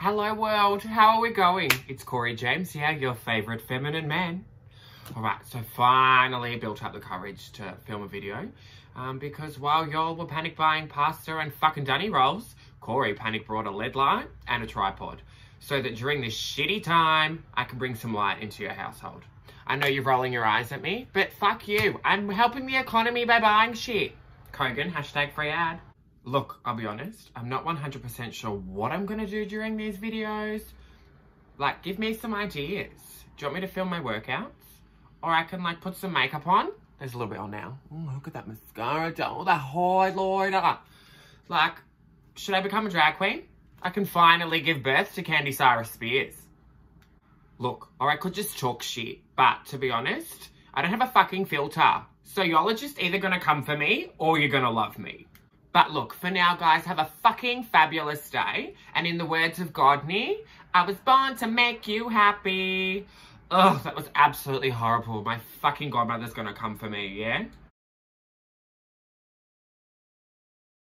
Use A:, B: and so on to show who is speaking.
A: Hello world, how are we going? It's Corey James here, your favourite feminine man. Alright, so finally built up the courage to film a video. Um, because while y'all were panic buying pasta and fucking dunny rolls, Corey panic brought a lead light and a tripod. So that during this shitty time, I can bring some light into your household. I know you're rolling your eyes at me, but fuck you. I'm helping the economy by buying shit. Kogan, hashtag free ad. Look, I'll be honest, I'm not 100% sure what I'm going to do during these videos. Like, give me some ideas. Do you want me to film my workouts? Or I can, like, put some makeup on? There's a little bit on now. Oh, look at that mascara, oh, that highlighter. Like, should I become a drag queen? I can finally give birth to Candy Sarah Spears. Look, or I could just talk shit. But, to be honest, I don't have a fucking filter. So y'all are just either gonna come for me or you're gonna love me. But look, for now, guys, have a fucking fabulous day. And in the words of Godney, I was born to make you happy. Ugh, that was absolutely horrible. My fucking godmother's gonna come for me, yeah?